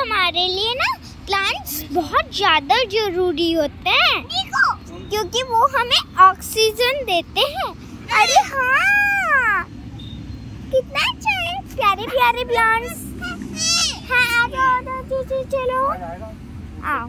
हमारे लिए ना प्लांट्स बहुत ज़्यादा ज़रूरी होते हैं। क्योंकि वो हमें ऑक्सीजन देते हैं। अरे हाँ! कितना अच्छा है, प्यारे प्यारे प्लांट्स हाँ आ जाओ चलो। आओ।